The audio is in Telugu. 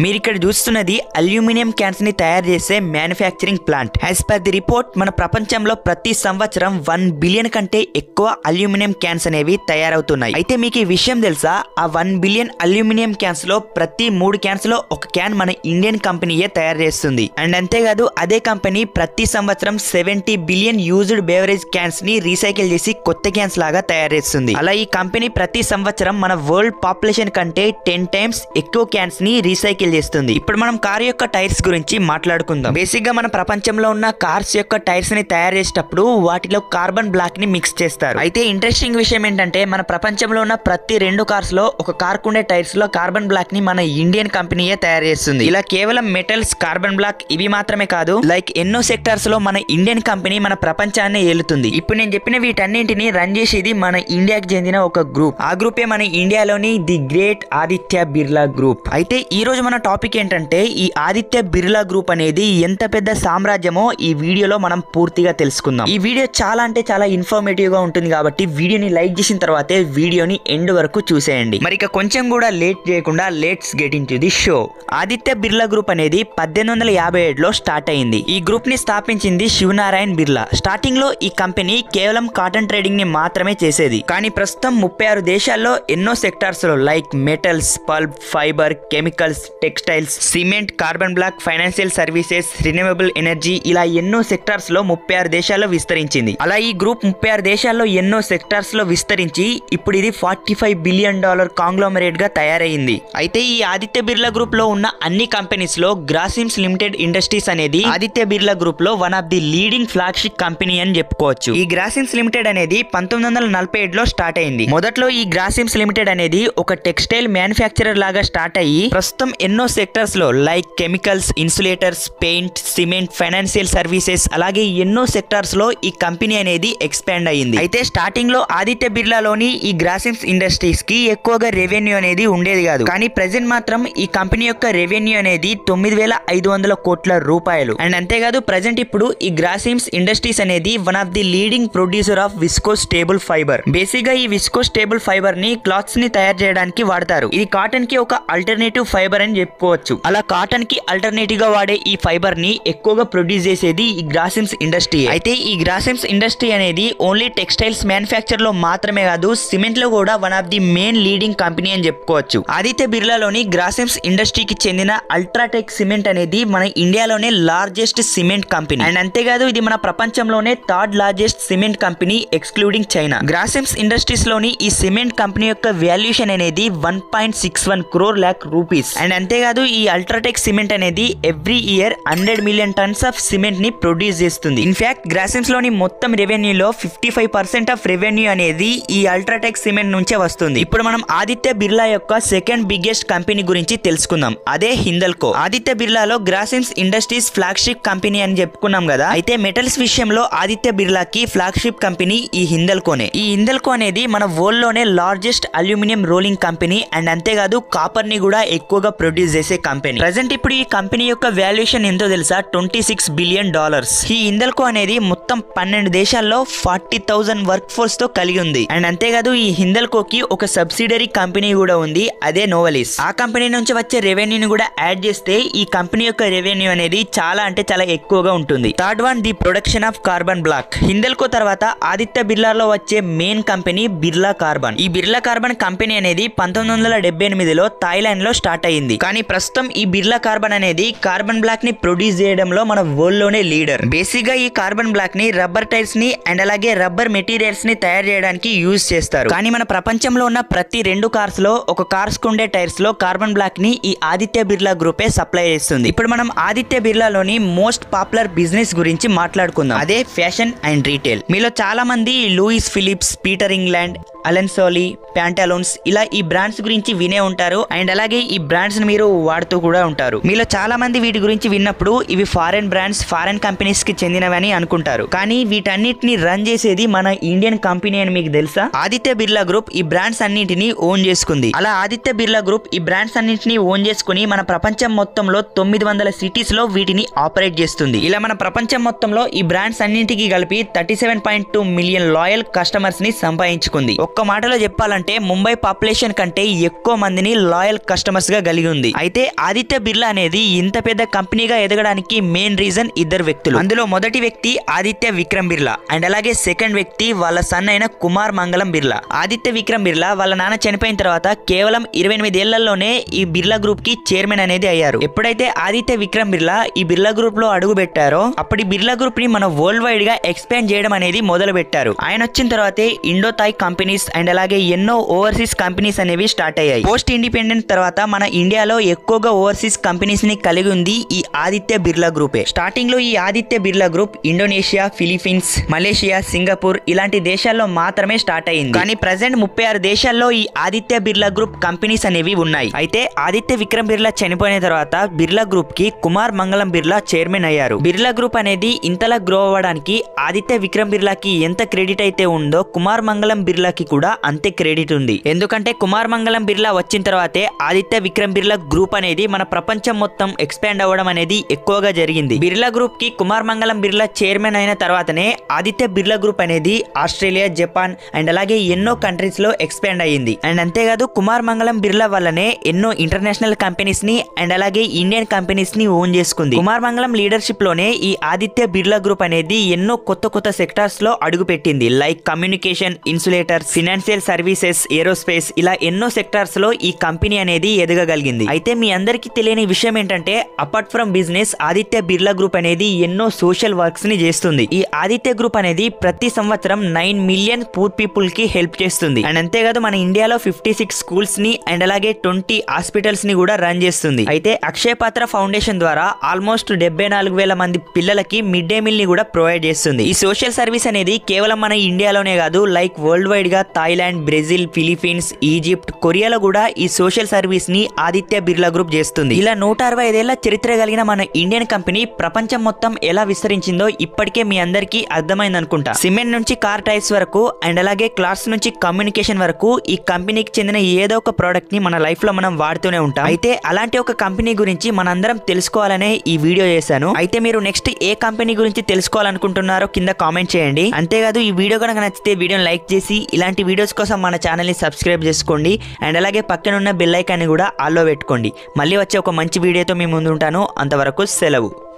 మీరు ఇక్కడ చూస్తున్నది అల్యూమినియం క్యాన్స్ని తయారు చేసే manufacturing plant. As per the report మన ప్రపంచంలో ప్రతి సంవత్సరం వన్ బిలియన్ కంటే ఎక్కువ అల్యూమినియం క్యాన్స్ అనేవి తయారవుతున్నాయి. అయితే మీకు ఈ విషయం తెలుసా? ఆ వన్ బిలియన్ అల్యూమినియం క్యాన్స్లో ప్రతి మూడు క్యాన్స్లో ఒక క్యాన్ మన ఇండియన్ కంపెనీయే తయారు చేస్తుంది. అండ్ అంతేకాదు అదే కంపెనీ ప్రతి సంవత్సరం సెవెంటీ బిలియన్ యూజ్డ్ బేవరేజ్ క్యాన్స్ని రీసైకిల్ చేసి కొత్త క్యాన్స్ లాగా తయారు చేస్తుంది. అలా ఈ కంపెనీ ప్రతి సంవత్సరం మన వరల్డ్ పాపులేషన్ కంటే టెన్ టైమ్స్ ఎక్కువ క్యాన్స్ని రీసైకిల్ చేస్తుంది. ఇప్పుడు మనం కార్ యొక్క టైర్స్ గురించి మాట్లాడుకుందాం. బేసిక్గా మన ప్రపంచంలో ఉన్న కార్స్ యొక్క టైర్స్ని తయారు చేసేటప్పుడు వాటిలో కార్బన్ బ్లాక్ని మిక్స్ చేస్తారు. అయితే ఇంట్రెస్టింగ్ విషయం ఏంటంటే మన ప్రపంచంలో ఉన్న ప్రతి రెండు కార్స్లో ఒక కార్ కుండే టైర్స్లో కార్బన్ బ్లాక్ని మన ఇండియన్ కంపెనీయే తయారు చేస్తుంది. ఇలా కేవలం మెటల్స్ కార్బన్ బ్లాక్ ఇవి మాత్రమే కాదు లైక్ ఎన్నో సెక్టార్స్లో మన ఇండియన్ కంపెనీ మన ప్రపంచాన్ని ఏలుతుంది. ఇప్పుడు నేను చెప్పిన వీటన్నింటిని రన్ చేసేది మన ఇండియాకి చెందిన ఒక గ్రూప్. ఆ గ్రూపే మన ఇండియాలోని the great Aditya Birla group. అయితే ఈ రోజు మన టాపిక్ ఏంటంటే ఈ ఆదిత్య బిర్లా గ్రూప్ అనేది ఎంత పెద్ద సామ్రాజ్యమో ఈ వీడియోలో మనం పూర్తిగా తెలుసుకుందాం. ఈ వీడియో చాలా అంటే చాలా ఇన్ఫర్మేటివ్గా ఉంటుంది కాబట్టి వీడియోని లైక్ చేసిన తర్వాతే వీడియోని ఎండ్ వరకు చూసేయండి. మరి ఇక కొంచెం కూడా లేట్ చేయకుండా let's get into the show Aditya Birla group అనేది పద్దెనిమిది వందల యాభై ఏడులో స్టార్ట్ అయింది. ఈ గ్రూప్ని స్థాపించింది శివనారాయణ బిర్లా. స్టార్టింగ్లో ఈ కంపెనీ కేవలం కాటన్ ట్రేడింగ్ని మాత్రమే చేసేది. కానీ ప్రస్తుతం ముప్పై ఆరు దేశాల్లో ఎన్నో సెక్టార్స్లో like metals pulp fibre chemicals textiles cement carbon black financial services renewable energy ఇలా ఎన్నో సెక్టార్స్లో ముప్పై ఆరు దేశాల్లో విస్తరించింది. అలా ఈ గ్రూప్ ముప్పై ఆరు దేశాల్లో ఎన్నో సెక్టార్స్లో విస్తరించి ఇప్పుడు ఇది ఫార్టీ ఫైవ్ బిలియన్ డాలర్ కాంగ్లోమరేట్గా తయారైంది. అయితే ఈ ఆదిత్య బిర్లా గ్రూప్లో ఉన్న అన్ని కంపెనీస్లో గ్రాసిమ్స్ లిమిటెడ్ ఇండస్ట్రీస్ అనేది ఆదిత్య బిర్లా గ్రూప్లో one of the leading flagship company అని చెప్పుకోవచ్చు. ఈ గ్రాసిమ్స్ లిమిటెడ్ అనేది పంతొమ్మిది వందల నలభై ఏడులో స్టార్ట్ అయింది. మొదట్లో ఈ గ్రాసిమ్స్ లిమిటెడ్ అనేది ఒక టెక్స్టైల్ మ్యానుఫ్యాక్చరర్ లాగా స్టార్ట్ అయ్యి ప్రస్తుతం ఎన్నో సెక్టర్స్లో like chemicals insulators paint cement financial services అలాగే ఎన్నో సెక్టర్స్లో ఈ కంపెనీ అనేది ఎక్స్పాండ్ అయ్యింది. అయితే స్టార్టింగ్లో ఆదిత్య బిర్లాలోని ఈ గ్రాసిమ్స్ ఇండస్ట్రీస్కి ఎక్కువగా రెవెన్యూ అనేది ఉండేది కాదు. కానీ ప్రజెంట్ మాత్రం ఈ కంపెనీ యొక్క రెవెన్యూ అనేది తొమ్మిది వేల ఐదు వందల కోట్ల రూపాయలు. అండ్ అంతేకాదు ప్రజెంట్ ఇప్పుడు ఈ గ్రాసిమ్స్ ఇండస్ట్రీస్ అనేది one of the leading producer of viscose stable fibre బేసిక్గా ఈ విస్కో స్టేబుల్ ఫైబర్ని క్లాత్స్ని తయారు చేయడానికి వాడతారు. ఇది కాటన్కి ఒక అల్టర్నేటివ్ ఫైబర్ అని చెప్పుకోవచ్చు. అలా కాటన్కి అల్టర్నేటివ్గా వాడే ఈ ఫైబర్ని ఎక్కువగా ప్రొడ్యూస్ చేసేది ఈ గ్రాసిమ్స్ ఇండస్ట్రీ అయితే ఈ గ్రాసిమ్స్ ఇండస్ట్రీ అనేది ఓన్లీ టెక్స్టైల్స్ మ్యానుఫ్యాక్చర్లో మాత్రమే కాదు సిమెంట్లో కూడా one of the main leading company అని చెప్పుకోవచ్చు. ఆదిత్య బిర్లాలోని గ్రాసిమ్స్ ఇండస్ట్రీకి చెందిన అల్ట్రాటెక్ సిమెంట్ అనేది మన ఇండియాలోనే లార్జెస్ట్ సిమెంట్ కంపెనీ అండ్ అంతేకాదు ఇది మన ప్రపంచంలోనే third largest cement company excluding China Grasims ఇండస్ట్రీస్లోని ఈ సిమెంట్ కంపెనీ యొక్క వాల్యుయేషన్ అనేది one point six one crore lakh rupees and అంతేకాదు ఈ అల్ట్రాటెక్ సిమెంట్ అనేది every year hundred million tons of సిమెంట్ని produce చేస్తుంది. ఇన్ఫాక్ట్ గ్రాసిమ్స్లోని మొత్తం రెవెన్యూలో fifty five percent of revenue అనేది ఈ అల్ట్రాటెక్ సిమెంట్ నుంచే వస్తుంది. ఇప్పుడు మనం ఆదిత్య బిర్లా యొక్క సెకండ్ బిగ్గెస్ట్ కంపెనీ గురించి తెలుసుకుందాం. అదే హిందల్కో. ఆదిత్య బిర్లాలో గ్రాసిమ్స్ ఇండస్ట్రీస్ ఫ్లాగ్షిప్ కంపెనీ అని చెప్పుకున్నాం కదా? అయితే మెటల్స్ విషయంలో ఆదిత్య బిర్లాకి ఫ్లాగ్షిప్ కంపెనీ ఈ హిందల్కోనే. ఈ హిందల్కో అనేది మన వరల్డ్లోనే largest aluminium rolling company and అంతేకాదు కాపర్ని కూడా ఎక్కువగా ప్రొడ్యూస్ చేసే కంపెనీ ప్రజెంట్ ఇప్పుడు ఈ కంపెనీ యొక్క వాల్యుయేషన్ ఎంతో తెలుసా? ట్వంటీ సిక్స్ బిలియన్ డాలర్స్ ఈ హిందల్కో అనేది మొత్తం పన్నెండు దేశాల్లో ఫార్టీ థౌసండ్ వర్క్ ఫోర్స్తో కలిగి ఉంది. అండ్ అంతేకాదు ఈ హిందల్కోకి ఒక సబ్సిడరీ కంపెనీ కూడా ఉంది అదే నోవలిస్ ఆ కంపెనీ నుంచి వచ్చే రెవెన్యూని కూడా యాడ్ చేస్తే ఈ కంపెనీ యొక్క రెవెన్యూ అనేది చాలా అంటే చాలా ఎక్కువగా ఉంటుంది. Third one the production of carbon black Hindalco తర్వాత ఆదిత్య బిర్లాలో వచ్చే మెయిన్ కంపెనీ బిర్లా కార్బన్ ఈ బిర్లా కార్బన్ కంపెనీ అనేది పంతొమ్మిది వందల డెబ్బై ఎనిమిదిలో థాయిలాండ్లో స్టార్ట్ అయ్యింది. కానీ ప్రస్తుతం ఈ బిర్లా కార్బన్ అనేది కార్బన్ బ్లాక్ని ప్రొడ్యూస్ చేయడంలో మన వరల్డ్లోనే లీడర్. బేసిక్గా ఈ కార్బన్ బ్లాక్ని రబ్బర్ టైర్స్ని అండ్ అలాగే రబ్బర్ మెటీరియల్స్ని తయారు చేయడానికి యూజ్ చేస్తారు. కానీ మన ప్రపంచంలో ఉన్న ప్రతి రెండు కార్స్లో ఒక కార్స్ కుండే టైర్స్లో కార్బన్ బ్లాక్ని ఈ ఆదిత్య బిర్లా గ్రూపే సప్లై చేస్తుంది. ఇప్పుడు మనం ఆదిత్య బిర్లాలోని మోస్ట్ పాపులర్ బిజినెస్ గురించి మాట్లాడుకుందాం. అదే ఫ్యాషన్ అండ్ రీటైల్. మీలో చాలా మంది Louis Philippe Peter England Allen Solly Pantaloons ఇలా ఈ బ్రాండ్స్ గురించి వినే ఉంటారు. అండ్ అలాగే ఈ బ్రాండ్స్ మీరు వాడుతూ కూడా ఉంటారు. మీలో చాలా మంది వీటి గురించి విన్నప్పుడు ఇవి ఫారెన్ బ్రాండ్స్ ఫారెన్ కంపెనీస్కి చెందినవని అనుకుంటారు. కానీ వీటన్నిటిని రన్ చేసేది మన ఇండియన్ కంపెనీ అని మీకు తెలుసా? ఆదిత్య బిర్లా గ్రూప్ ఈ బ్రాండ్స్ అన్నింటిని ఓన్ చేసుకుంది. అలా ఆదిత్య బిర్లా గ్రూప్ ఈ బ్రాండ్స్ అన్నింటిని ఓన్ చేసుకుని మన ప్రపంచం మొత్తంలో తొమ్మిది వందల సిటీస్లో వీటిని ఆపరేట్ చేస్తుంది. ఇలా మన ప్రపంచం మొత్తంలో ఈ బ్రాండ్స్ అన్నింటికి కలిపి thirty seven point two million loyal కస్టమర్స్ని సంపాదించుకుంది. ఒక్క మాటలో చెప్పాలంటే ముంబై పాపులేషన్ కంటే ఎక్కువ మందిని లాయల్ కస్టమర్స్గా కలిగి ఉంది. అయితే ఆదిత్య బిర్లా అనేది ఇంత పెద్ద కంపెనీగా ఎదగడానికి మెయిన్ రీజన్ ఇద్దరు వ్యక్తులు. అందులో మొదటి వ్యక్తి ఆదిత్య విక్రమ్ బిర్లా అండ్ అలాగే సెకండ్ వ్యక్తి వాళ్ళ సన్ అయిన కుమార్ మంగళం బిర్లా. ఆదిత్య విక్రమ్ బిర్లా వాళ్ళ నాన్న చనిపోయిన తర్వాత కేవలం ఇరవై ఎనిమిది ఏళ్ళలోనే ఈ బిర్లా గ్రూప్కి చైర్మన్ అనేది అయ్యారు. ఎప్పుడైతే ఆదిత్య విక్రమ్ బిర్లా ఈ బిర్లా గ్రూప్లో అడుగు పెట్టారో అప్పటి బిర్లా గ్రూప్ని మన వరల్డ్ వైడ్గా ఎక్స్పాండ్ చేయడం అనేది మొదలు పెట్టారు ఆయన వచ్చిన తర్వాతే ఇండో థాయ్ కంపెనీస్ అండ్ అలాగే ఎన్నో ఓవర్సీస్ కంపెనీస్ అనేవి స్టార్ట్ అయ్యాయి. పోస్ట్ ఇండిపెండెంట్ తర్వాత మన ఇండియాలో ఎక్కువగా ఓవర్సీస్ కంపెనీస్ని కలిగి ఉంది ఈ ఆదిత్య బిర్లా గ్రూపే స్టార్టింగ్లో ఈ Aditya Birla group Indonesia Philippines Malaysia Singapore ఇలాంటి దేశాల్లో మాత్రమే స్టార్ట్ అయింది కానీ ప్రజెంట్ ముప్పై ఆరు దేశాల్లో ఈ ఆదిత్య బిర్లా గ్రూప్ కంపెనీస్ అనేవి ఉన్నాయి. అయితే ఆదిత్య విక్రమ్ బిర్లా చనిపోయిన తర్వాత బిర్లా గ్రూప్కి కుమార్ మంగళం బిర్లా చైర్మన్ అయ్యారు. బిర్లా గ్రూప్ అనేది ఇంతలా గ్రో అవ్వడానికి ఆదిత్య విక్రమ్ బిర్లాకి ఎంత క్రెడిట్ అయితే ఉందో కుమార్ మంగళం బిర్లాకి కూడా అంతే క్రెడిట్ ఉంది. ఎందుకంటే కుమార్ మంగళం బిర్లా వచ్చిన తర్వాతే ఆదిత్య విక్రమ్ బిర్లా గ్రూప్ అనేది మన ప్రపంచం మొత్తం ఎక్స్పాండ్ అవ్వడం అనేది ఎక్కువగా జరిగింది. బిర్లా గ్రూప్కి కుమార్ మంగళం బిర్లా చైర్మన్ అయిన తర్వాతనే ఆదిత్య బిర్లా గ్రూప్ అనేది ఆస్ట్రేలియా జపాన్ అండ్ అలాగే ఎన్నో కంట్రీస్లో ఎక్స్పాండ్ అయ్యింది. అండ్ అంతేకాదు కుమార్ మంగళం బిర్లా వల్లనే ఎన్నో ఇంటర్నేషనల్ కంపెనీస్ని అండ్ అలాగే ఇండియన్ కంపెనీస్ని ఓన్ చేసుకుంది. కుమార్ మంగళం లీడర్షిప్లోనే ఈ ఆదిత్య బిర్లా గ్రూప్ అనేది ఎన్నో కొత్త కొత్త సెక్టార్స్లో అడుగు పెట్టింది like communication insulator financial services aerospace ఇలా ఎన్నో సెక్టార్స్లో ఈ కంపెనీ అనేది ఎదగగలిగింది. అయితే మీ అందరికీ తెలియని విషయం ఏంటంటే apart from business Aditya Birla group అనేది ఎన్నో సోషల్ వర్క్స్ని చేస్తుంది. ఈ ఆదిత్య గ్రూప్ అనేది ప్రతి సంవత్సరం నైన్ మిలియన్ పూర్ పీపుల్కి హెల్ప్ చేస్తుంది. అండ్ అంతేకాదు మన ఇండియాలో ఫిఫ్టీ సిక్స్ స్కూల్స్ని అండ్ అలాగే ట్వంటీ హాస్పిటల్స్ని కూడా రన్ చేస్తుంది. అయితే అక్షయ పాత్ర ఫౌండేషన్ ద్వారా ఆల్మోస్ట్ డెబ్బై నాలుగు వేల మంది పిల్లలకి మిడ్ డే మీల్ని కూడా ప్రొవైడ్ చేస్తుంది. ఈ సోషల్ సర్వీస్ అనేది కేవలం మన ఇండియాలోనే కాదు లైక్ వరల్డ్ వైడ్గా థాయిలాండ్ బ్రెజిల్ ఫిలిపీన్స్ ఈజిప్ట్ కొరియాలో కూడా ఈ సోషల్ సర్వీస్ని ఆదిత్య బిర్లా గ్రూప్ చేస్తుంది. ఇలా నూట అరవై ఐదేళ్ళ చరిత్ర కలిగిన మన ఇండియన్ కంపెనీ ప్రపంచం మొత్తం ఎలా విస్తరించిందో ఇప్పటికే మీ అందరికీ అర్థమైంది అనుకుంటా. సిమెంట్ నుంచి కార్ టైర్స్ వరకు అండ్ అలాగే క్లాత్స్ నుంచి కమ్యూనికేషన్ వరకు ఈ కంపెనీకి చెందిన ఏదో ఒక ప్రోడక్ట్ని మన లైఫ్లో మనం వాడుతూనే ఉంటాం. అయితే అలాంటి ఒక కంపెనీ గురించి మనందరం తెలుసుకోవాలనే ఈ వీడియో చేశాను. అయితే మీరు నెక్స్ట్ ఏ కంపెనీ గురించి తెలుసుకోవాలనుకుంటున్నారో కింద కామెంట్ చేయండి. అంతేకాదు ఈ వీడియో కనుక నచ్చితే వీడియోని లైక్ చేసి ఇలాంటి వీడియోస్ కోసం మన ఛానల్ని సబ్స్క్రైబ్ చేసుకోండి. అండ్ అలాగే పక్కనున్న బెల్ ఐకాన్ని కూడా ఆల్లో పెట్టుకోండి. మళ్ళీ వచ్చే ఒక మంచి వీడియోతో మీ ముందు ఉంటాను అంతవరకు సెలవు.